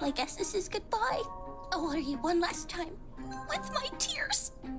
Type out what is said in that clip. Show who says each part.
Speaker 1: I guess this is goodbye. Oh, I'll water you one last time with my tears.